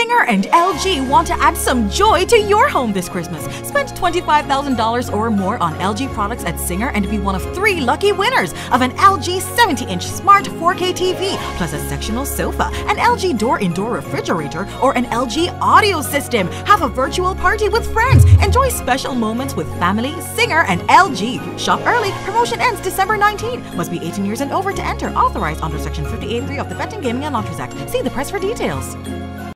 Singer and LG want to add some joy to your home this Christmas. Spend $25,000 or more on LG products at Singer and be one of three lucky winners of an LG 70 inch smart 4K TV, plus a sectional sofa, an LG door-in-door refrigerator, or an LG audio system. Have a virtual party with friends. Enjoy special moments with family, Singer, and LG. Shop early. Promotion ends December 19. Must be 18 years and over to enter. Authorized under Section 58.3 of the Betting, Gaming, and Lotteries Act. See the press for details.